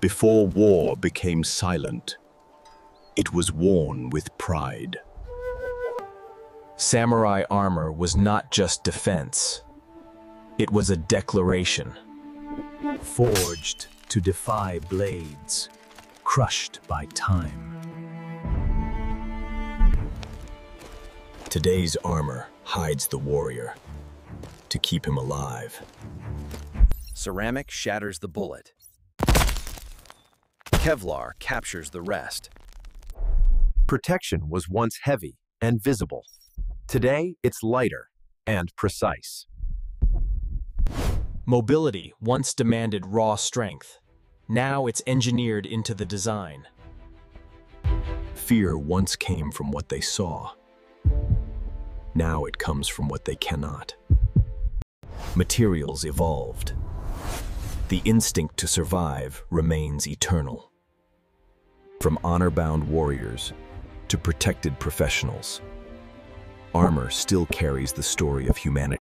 before war became silent. It was worn with pride. Samurai armor was not just defense. It was a declaration. forged to defy blades, crushed by time. Today's armor hides the warrior to keep him alive. Ceramic shatters the bullet. Kevlar captures the rest. Protection was once heavy and visible. Today, it's lighter and precise. Mobility once demanded raw strength. Now it's engineered into the design. Fear once came from what they saw. Now it comes from what they cannot. Materials evolved. The instinct to survive remains eternal. From honor-bound warriors to protected professionals, armor still carries the story of humanity.